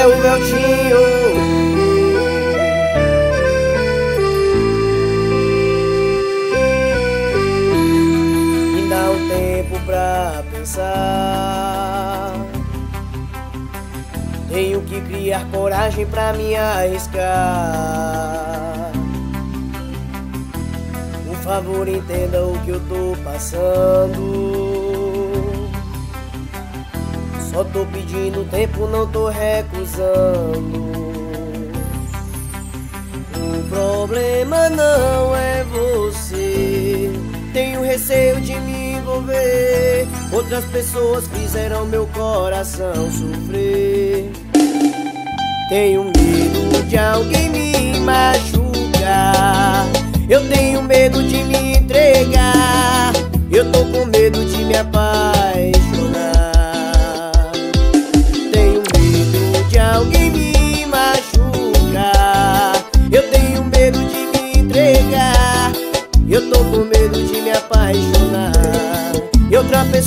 Eltinho Me dá um tempo pra pensar. Tenho que criar coragem pra me arriscar. Por favor entenda o que eu tô passando só tô pedindo tempo, não tô recusando. O problema não é você. Tenho receio de me envolver. Outras pessoas fizeram meu coração sofrer. Tenho medo de alguém me machucar. Eu tenho medo de me entregar.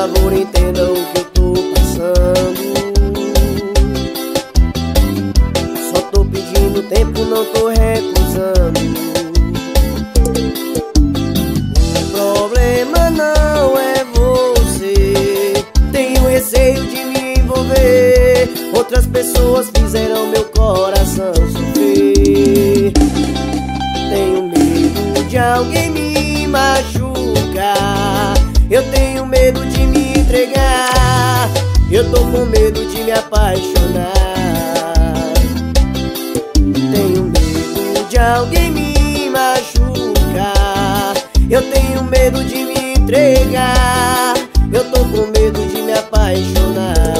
favor, entenda o que eu tô pensando. Só tô pedindo tempo, não tô recusando. O problema não é você. Tenho receio de me envolver. Outras pessoas fizeram meu coração sofrer. Tenho medo de alguém me machucar. Eu tenho medo de me entregar. Eu tô com medo de me apaixonar. Tenho medo de alguém me machucar. Eu tenho medo de me entregar. Eu tô com medo de me apaixonar.